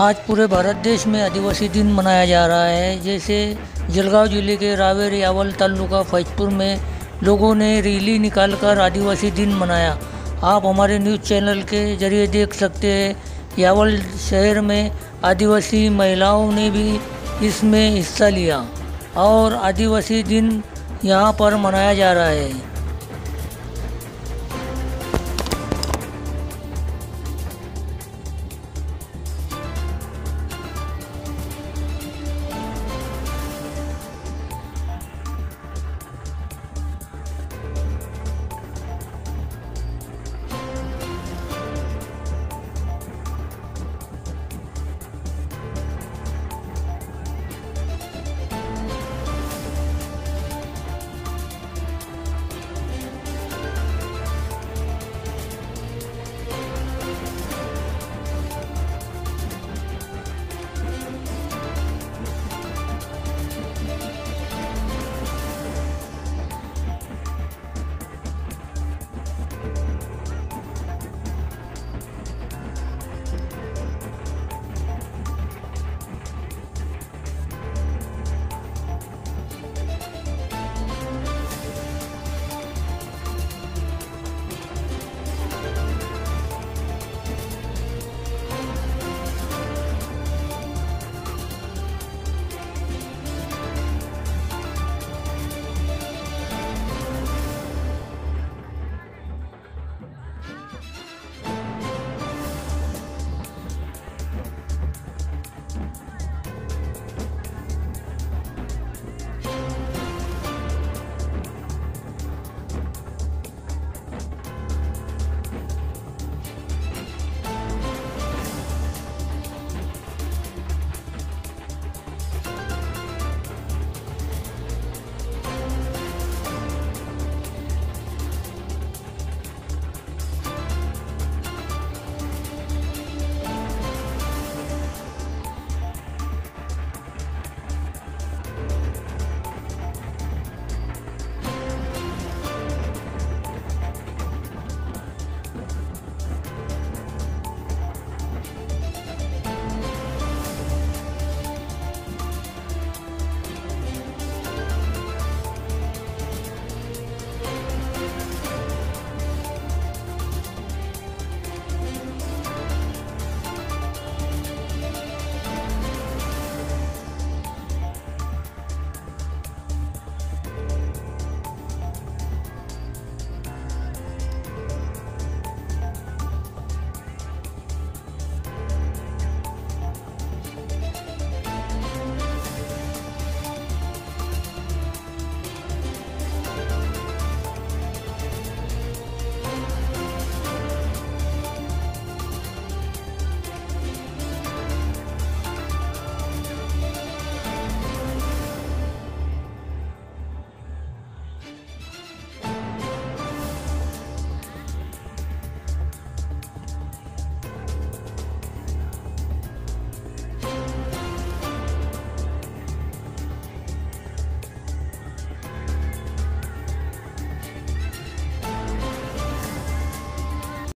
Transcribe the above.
आज पूरे भारत देश में आदिवासी दिन मनाया जा रहा है। जैसे जलगांव ज़िले के रावेर यावल तालुका फैजपुर में लोगों ने रैली निकालकर आदिवासी दिन मनाया। आप हमारे न्यूज़ चैनल के ज़रिए देख सकते हैं यावल शहर में आदिवासी महिलाओं ने भी इसमें हिस्सा लिया और आदिवासी दिन यहाँ पर मनाया जा रहा है।